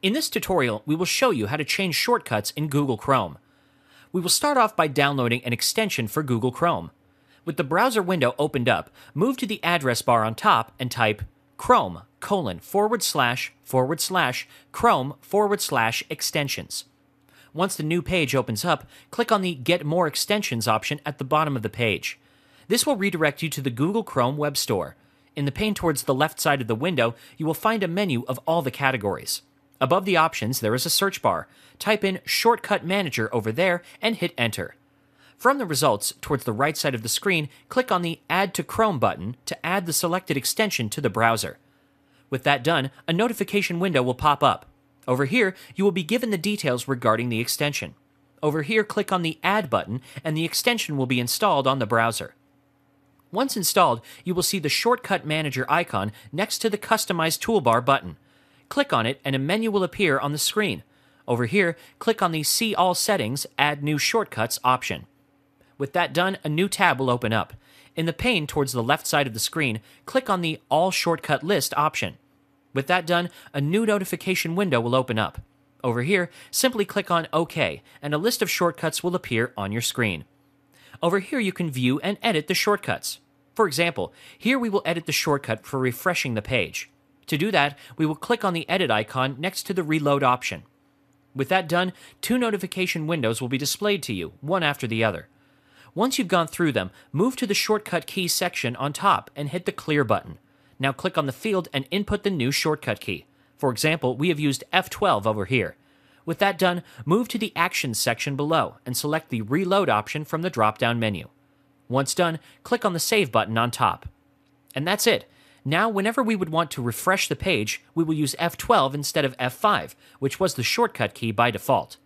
In this tutorial, we will show you how to change shortcuts in Google Chrome. We will start off by downloading an extension for Google Chrome. With the browser window opened up, move to the address bar on top and type chrome colon forward slash forward slash chrome forward slash extensions. Once the new page opens up, click on the Get More Extensions option at the bottom of the page. This will redirect you to the Google Chrome Web Store. In the pane towards the left side of the window, you will find a menu of all the categories. Above the options, there is a search bar. Type in Shortcut Manager over there and hit Enter. From the results, towards the right side of the screen, click on the Add to Chrome button to add the selected extension to the browser. With that done, a notification window will pop up. Over here, you will be given the details regarding the extension. Over here, click on the Add button, and the extension will be installed on the browser. Once installed, you will see the Shortcut Manager icon next to the Customize Toolbar button. Click on it, and a menu will appear on the screen. Over here, click on the See All Settings, Add New Shortcuts option. With that done, a new tab will open up. In the pane towards the left side of the screen, click on the All Shortcut List option. With that done, a new notification window will open up. Over here, simply click on OK, and a list of shortcuts will appear on your screen. Over here, you can view and edit the shortcuts. For example, here we will edit the shortcut for refreshing the page. To do that, we will click on the edit icon next to the reload option. With that done, two notification windows will be displayed to you, one after the other. Once you've gone through them, move to the shortcut key section on top and hit the clear button. Now click on the field and input the new shortcut key. For example, we have used F12 over here. With that done, move to the Actions section below and select the Reload option from the drop down menu. Once done, click on the Save button on top. And that's it. Now, whenever we would want to refresh the page, we will use F12 instead of F5, which was the shortcut key by default.